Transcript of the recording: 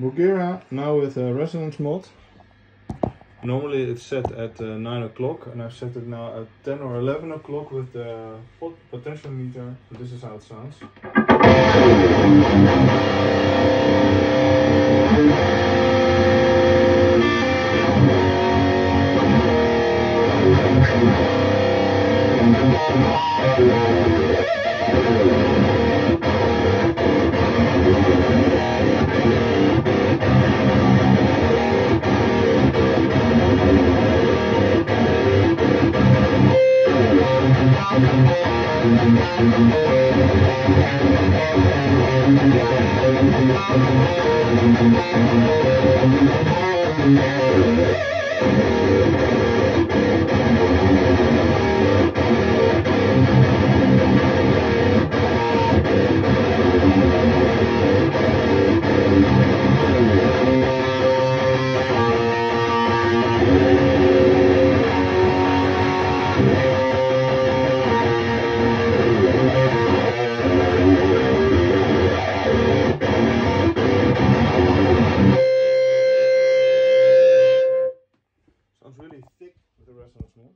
Bugera now with a resonance mod. Normally it's set at uh, 9 o'clock and I've set it now at 10 or 11 o'clock with the potentiometer. This is how it sounds. Thank you. stick with the rest of the mold.